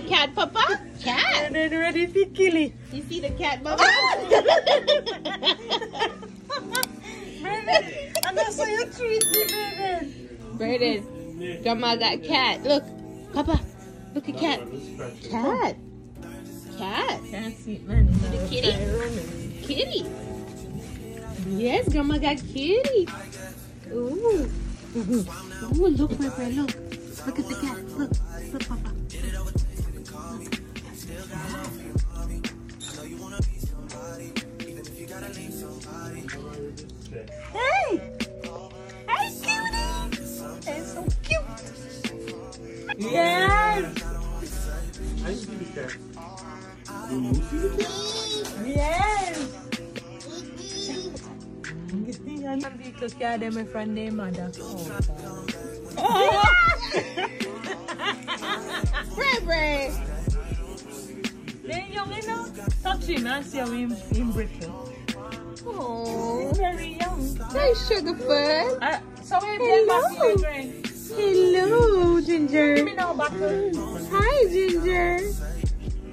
the cat, Papa? Cat. And then ready to kill it. You see the cat, Papa? Ah! Brandon, and that's how you treat me, Brandon. Brayden, Grandma got cat. Look, Papa, look at cat. Cat. Cat. Can't see man. See the kitty? Kitty. Yes, Grandma got kitty. Ooh. Ooh, look, my friend, look. Look at the cat. Look. Look, Papa. Hey! Hey, cutie! Hey, so cute! Yes! Yes! Because cat them my friend their mother. Oh, Bray, Bray. They're young, you know? Touch him and see how him, him brittle. Oh, very young. hi, Sugarfoot. Uh, so we play back Hello. Hello, Ginger. me. Hi, Ginger.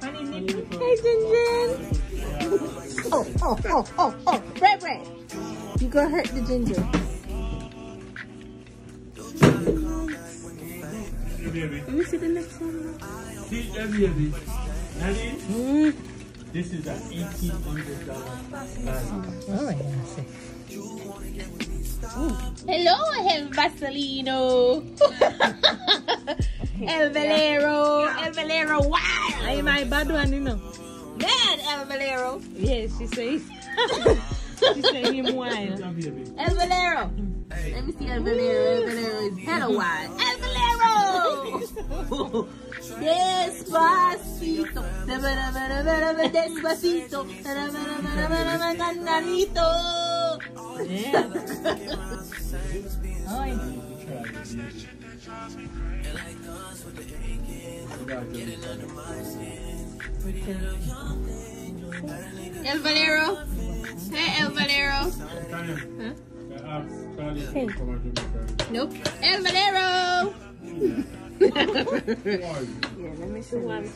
Hey, Ginger. Oh, oh, oh, oh, oh. Bray, Bray. You gonna hurt the ginger. Let me see the next one. See that baby. Daddy, Mm. This is an eighteen hundred dollar bag. Oh, yeah, see. Hello, El Vaselino. El Valero. El Valero wild. I'm my bad one, you know. Man, El Valero. Yes, she says. she says him wild. El Valero. Let me see El Valero. El Valero is hella wild. El Valero. Despacito. Despacito. Canarito. Yeah. Oi. El Valero. Hey, El Valero. Huh? Nope. El Valero. Why? let me see One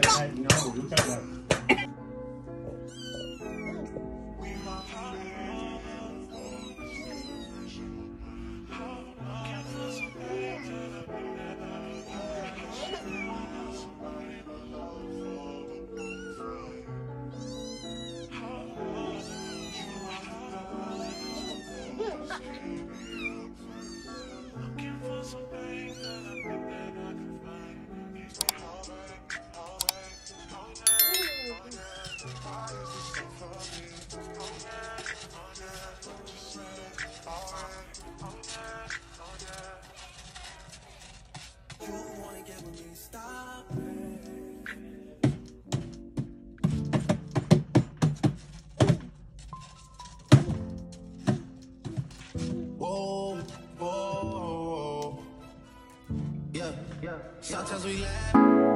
time. Now. Look at that. Yeah. Sometimes we laugh.